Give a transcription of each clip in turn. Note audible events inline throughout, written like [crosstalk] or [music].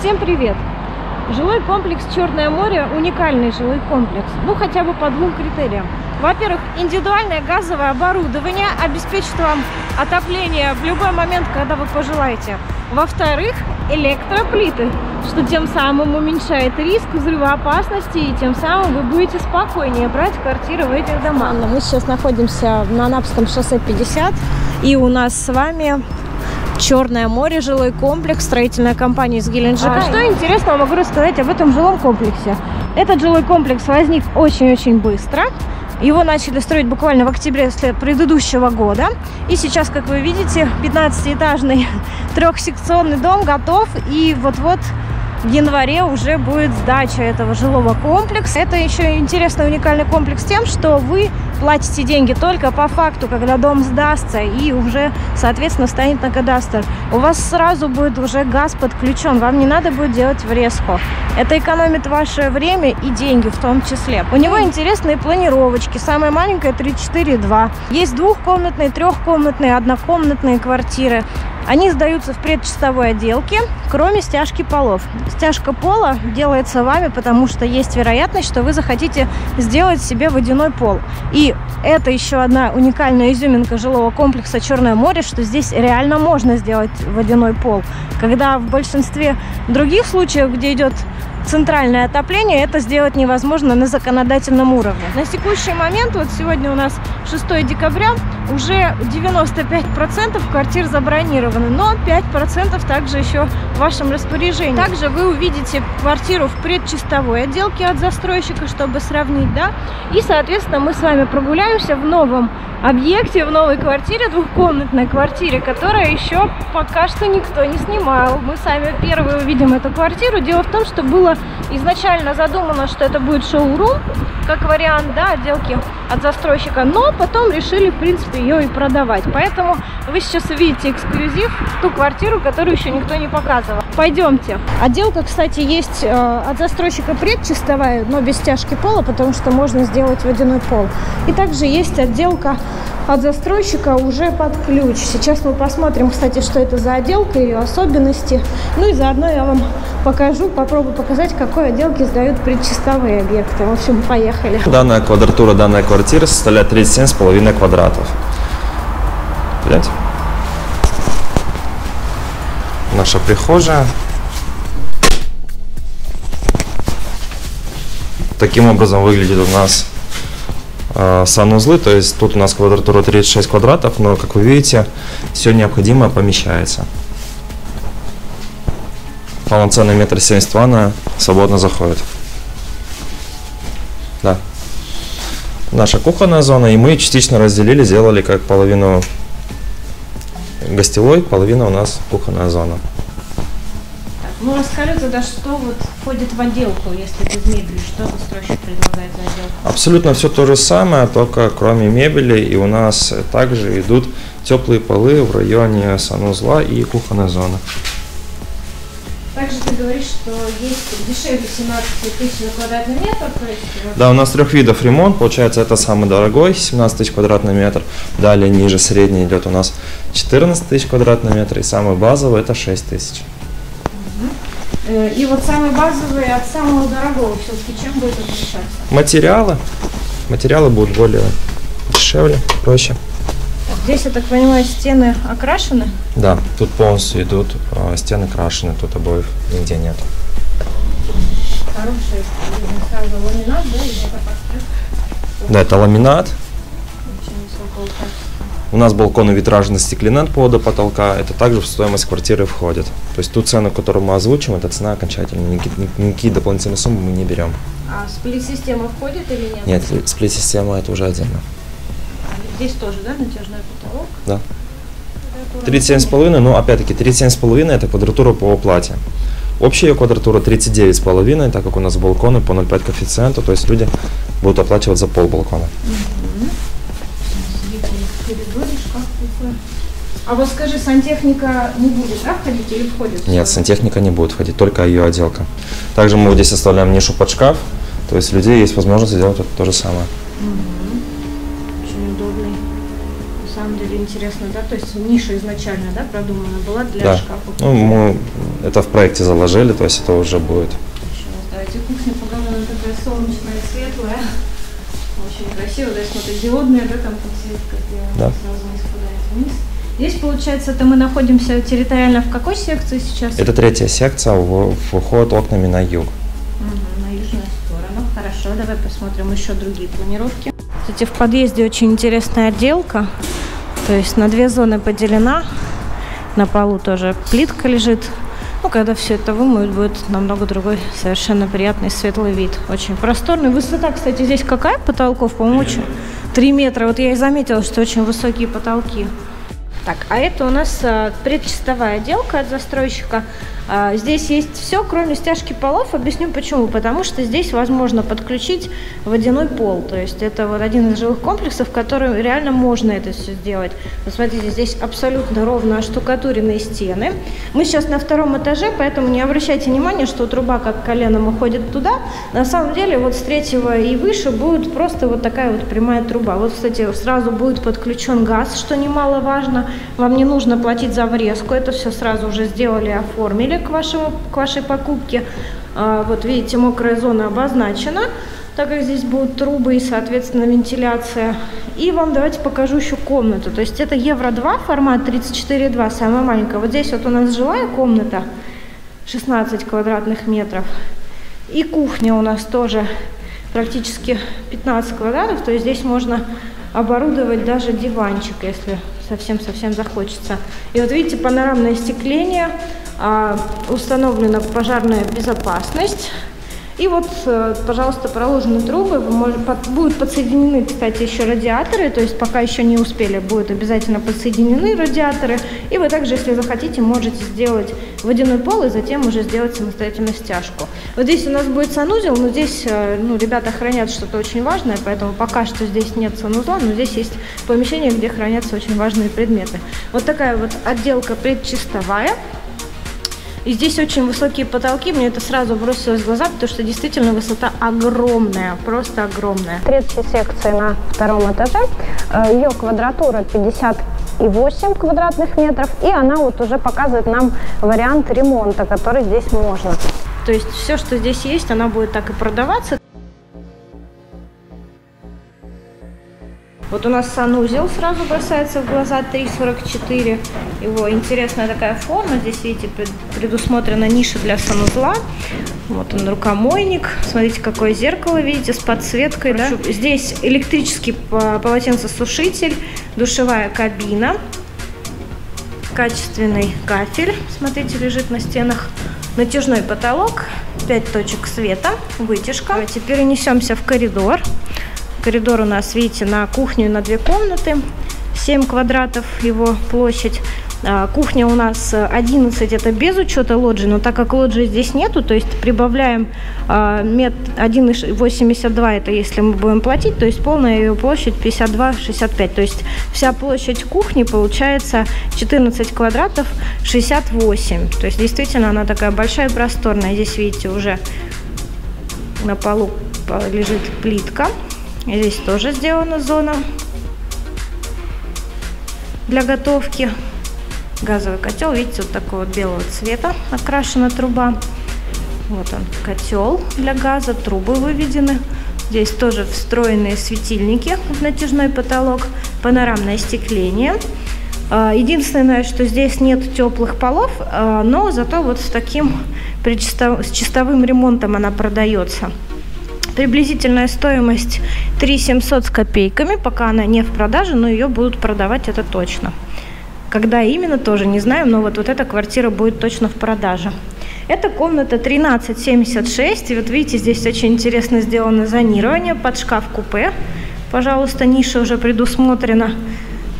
Всем привет! Жилой комплекс Черное море – уникальный жилой комплекс, ну хотя бы по двум критериям. Во-первых, индивидуальное газовое оборудование обеспечит вам отопление в любой момент, когда вы пожелаете. Во-вторых, электроплиты, что тем самым уменьшает риск взрывоопасности и тем самым вы будете спокойнее брать квартиры в этих домах. Мы сейчас находимся на Анапском шоссе 50 и у нас с вами Черное море, жилой комплекс, строительная компания из Геленджика. А что интересного могу рассказать об этом жилом комплексе? Этот жилой комплекс возник очень-очень быстро. Его начали строить буквально в октябре предыдущего года. И сейчас, как вы видите, 15-этажный [laughs] трехсекционный дом готов. И вот-вот в январе уже будет сдача этого жилого комплекса. Это еще интересный уникальный комплекс тем, что вы платите деньги только по факту, когда дом сдастся и уже, соответственно, станет на кадастр. У вас сразу будет уже газ подключен, вам не надо будет делать врезку. Это экономит ваше время и деньги в том числе. У него интересные планировочки. Самая маленькая 3-4-2. Есть двухкомнатные, трехкомнатные, однокомнатные квартиры. Они сдаются в предчистовой отделке, кроме стяжки полов. Стяжка пола делается вами, потому что есть вероятность, что вы захотите сделать себе водяной пол. И это еще одна уникальная изюминка жилого комплекса Черное море, что здесь реально можно сделать водяной пол. Когда в большинстве других случаев, где идет центральное отопление, это сделать невозможно на законодательном уровне. На текущий момент, вот сегодня у нас 6 декабря, уже 95% квартир забронированы, но 5% также еще в вашем распоряжении. Также вы увидите квартиру в предчистовой отделке от застройщика, чтобы сравнить, да, и, соответственно, мы с вами прогуляемся в новом объекте, в новой квартире, двухкомнатной квартире, которая еще пока что никто не снимал. Мы сами первые увидим эту квартиру. Дело в том, что было изначально задумано, что это будет шоу-рум, как вариант, да, отделки от застройщика, но потом решили, в принципе, ее и продавать. Поэтому вы сейчас увидите эксклюзив, ту квартиру, которую еще никто не показывал. Пойдемте. Отделка, кстати, есть э, от застройщика предчистовая, но без стяжки пола, потому что можно сделать водяной пол. И также есть отделка от застройщика уже под ключ. Сейчас мы посмотрим, кстати, что это за отделка, ее особенности. Ну и заодно я вам покажу, попробую показать, какой отделки сдают предчистовые объекты. В общем, поехали. Данная квадратура данной квартиры составляет 37,5 квадратов. Гляньте. Наша прихожая. Таким образом выглядит у нас санузлы, то есть тут у нас квадратура 36 квадратов, но, как вы видите, все необходимое помещается. Полноценный метр семьдесят ванна свободно заходит. Да. Наша кухонная зона, и мы частично разделили, сделали как половину гостевой, половина у нас кухонная зона. Ну, расскажи тогда, что вот входит в отделку, если без мебели, что застройщик предлагает за отделку? Абсолютно все то же самое, только кроме мебели, и у нас также идут теплые полы в районе санузла и кухонной зоны. Также ты говоришь, что есть дешевле 17 тысяч на квадратный метр, то есть... Да, у нас трех видов ремонт, получается это самый дорогой, 17 тысяч квадратный метр, далее ниже средний идет у нас 14 тысяч квадратный метр, и самый базовый это 6 тысяч. Э, и вот самый базовый от самого дорогого все-таки чем будет отличаться? Материалы. Материалы будут более дешевле, проще. Здесь, я так понимаю, стены окрашены? Да, тут полностью идут э, стены крашены, тут обоев нигде нет. Хороший ламинат, да, или это подстройка? Да, это ламинат. У нас балконы витражно стеклянные от пола до потолка. Это также в стоимость квартиры входит. То есть ту цену, которую мы озвучим, это цена окончательная. Никакие, дополнительные суммы мы не берем. А сплит-система входит или нет? Нет, сплит-система это уже отдельно. Здесь тоже, да, натяжной потолок? Да. Температура 37,5, ну опять-таки 37,5 это квадратура по оплате. Общая ее квадратура 39,5, так как у нас балконы по 0,5 коэффициенту, то есть люди будут оплачивать за пол балкона. Видите, А вот скажи, сантехника не будет, да, входить или входит? Нет, сантехника не будет входить, только ее отделка. Также мы вот здесь оставляем нишу под шкаф, то есть у людей есть возможность сделать это то же самое. Очень удобный. самом деле интересно, да? То есть ниша изначально, да, продумана была для Да. шкафа. Ну, мы это в проекте заложили, то есть это уже будет. Еще раз давайте кухня показана такая солнечная, светлая. Очень красиво, есть смотри, диодная, да, там подсветка сделана, Да. сразу не спадает вниз. Здесь, получается, это мы находимся территориально в какой секции сейчас? Это третья секция, вход окнами на юг. На южную сторону. Хорошо, давай посмотрим еще другие планировки. Кстати, в подъезде очень интересная отделка. То есть на две зоны поделена. На полу тоже плитка лежит. Ну, когда все это вымоют, будет намного другой совершенно приятный светлый вид. Очень просторный. Высота, кстати, здесь какая потолков? По-моему, очень 3 метра. Вот я и заметила, что очень высокие потолки. Так, а это у нас а, предчистовая отделка от застройщика. А, здесь есть все, кроме стяжки полов. Объясню почему. Потому что здесь возможно подключить водяной пол. То есть это вот один из жилых комплексов, в котором реально можно это все сделать. Вот смотрите, здесь абсолютно ровно оштукатуренные стены. Мы сейчас на втором этаже, поэтому не обращайте внимания, что труба как коленом уходит туда. На самом деле вот с третьего и выше будет просто вот такая вот прямая труба. Вот, кстати, сразу будет подключен газ, что немаловажно. Вам не нужно платить за врезку, это все сразу уже сделали, оформили к, вашему, к вашей покупке. А, вот видите, мокрая зона обозначена, так как здесь будут трубы и, соответственно, вентиляция. И вам давайте покажу еще комнату. То есть это Евро 2, формат 34,2, самая маленькая. Вот здесь вот у нас жилая комната, 16 квадратных метров. И кухня у нас тоже практически 15 квадратов, то есть здесь можно оборудовать даже диванчик, если совсем-совсем захочется. И вот видите, панорамное остекление, установлена пожарная безопасность. И вот, э, пожалуйста, проложены трубы, будут подсоединены, кстати, еще радиаторы, то есть пока еще не успели, будут обязательно подсоединены радиаторы. И вы также, если захотите, можете сделать водяной пол и затем уже сделать самостоятельно стяжку. Вот здесь у нас будет санузел, но здесь, э, ну, ребята хранят что-то очень важное, поэтому пока что здесь нет санузла, но здесь есть помещение, где хранятся очень важные предметы. Вот такая вот отделка предчистовая. И здесь очень высокие потолки, мне это сразу бросилось в глаза, потому что действительно высота огромная, просто огромная. Третья секция на втором этаже, Э, ее квадратура 58 квадратных метров, и она вот уже показывает нам вариант ремонта, который здесь можно. То есть все, что здесь есть, она будет так и продаваться. Вот у нас санузел сразу бросается в глаза 3,44. Его интересная такая форма. Здесь, видите, пред- предусмотрена ниша для санузла. Вот он, рукомойник. Смотрите, какое зеркало, видите, с подсветкой. Да? Здесь электрический по- полотенцесушитель, душевая кабина, качественный кафель. Смотрите, лежит на стенах. Натяжной потолок, 5 точек света, вытяжка. Давайте перенесемся в коридор. Коридор у нас, видите, на кухню на две комнаты. 7 квадратов его площадь. А, Кухня у нас э, 11, это без учета лоджии, но так как лоджии здесь нету, то есть прибавляем а, мет 1,82, это если мы будем платить, то есть полная ее площадь 52,65. То есть вся площадь кухни получается 14 квадратов 68. То есть действительно она такая большая и просторная. Здесь, видите, уже на полу э, лежит плитка. Здесь тоже сделана зона для готовки. Газовый котел, видите, вот такого вот белого цвета окрашена труба. Вот он, котел для газа, трубы выведены. Здесь тоже встроенные светильники в натяжной потолок, панорамное остекление. А, Единственное, что здесь нет теплых полов, а, но зато вот с таким с чистовым ремонтом она продается. Приблизительная стоимость 3 700 с копейками, пока она не в продаже, но ее будут продавать, это точно. Когда именно, тоже не знаю, но вот, вот эта квартира будет точно в продаже. Это комната 1376, и вот видите, здесь очень интересно сделано зонирование под шкаф-купе. Пожалуйста, ниша уже предусмотрена.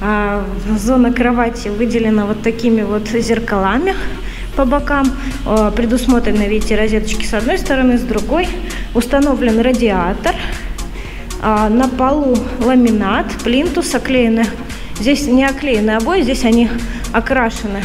А, зона кровати выделена вот такими вот зеркалами по бокам. А, Предусмотрены, видите, розеточки с одной стороны, с другой. Установлен радиатор. А, На полу ламинат, плинтус оклеены. Здесь не оклеены обои, здесь они окрашены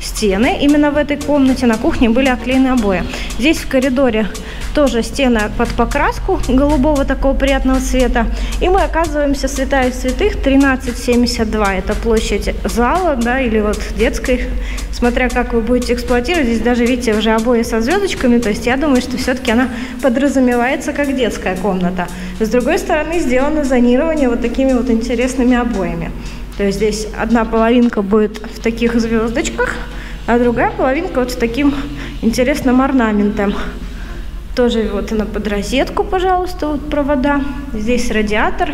стены. Именно в этой комнате на кухне были оклеены обои. Здесь в коридоре тоже стены под покраску голубого такого приятного цвета. И мы оказываемся святая святых 1372. Это площадь зала, да, или вот детской, смотря как вы будете эксплуатировать. Здесь даже, видите, уже обои со звездочками, то есть я думаю, что все-таки она подразумевается как детская комната. С другой стороны, сделано зонирование вот такими вот интересными обоями. То есть здесь одна половинка будет в таких звездочках, а другая половинка вот с таким интересным орнаментом. Тоже вот она под розетку, пожалуйста, вот провода. Здесь радиатор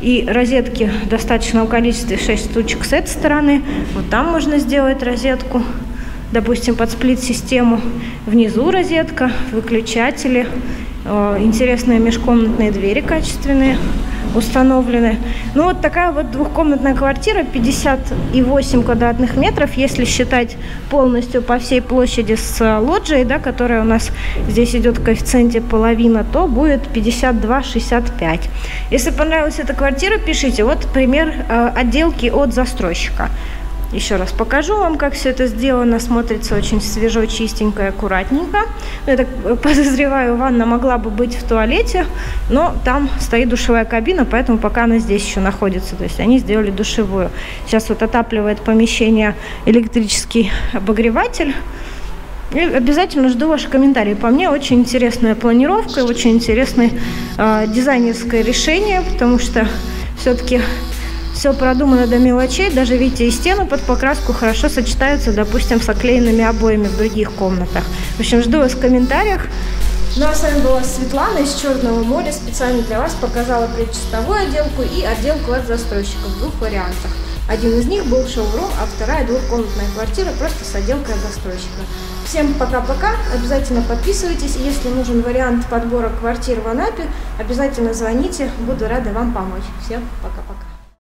и розетки в достаточном количестве 6 штучек с этой стороны. Вот там можно сделать розетку, допустим, под сплит-систему. Внизу розетка, выключатели, э, интересные межкомнатные двери качественные установлены. Ну вот такая вот двухкомнатная квартира, 58 квадратных метров, если считать полностью по всей площади с лоджией, да, которая у нас здесь идет в коэффициенте половина, то будет 52,65. Если понравилась эта квартира, пишите. Вот пример э, отделки от застройщика. Еще раз покажу вам, как все это сделано. Смотрится очень свежо, чистенько и аккуратненько. Я так подозреваю, ванна могла бы быть в туалете, но там стоит душевая кабина, поэтому пока она здесь еще находится. То есть они сделали душевую. Сейчас вот отапливает помещение электрический обогреватель. И обязательно жду ваши комментарии. По мне очень интересная планировка очень интересное э, дизайнерское решение, потому что все-таки все продумано до мелочей. Даже, видите, и стены под покраску хорошо сочетаются, допустим, с оклеенными обоями в других комнатах. В общем, жду вас в комментариях. Ну а с вами была Светлана из Черного моря. Специально для вас показала предчистовую отделку и отделку от застройщиков в двух вариантах. Один из них был шоурум, а вторая двухкомнатная квартира просто с отделкой от застройщика. Всем пока-пока, обязательно подписывайтесь. Если нужен вариант подбора квартир в Анапе, обязательно звоните, буду рада вам помочь. Всем пока-пока.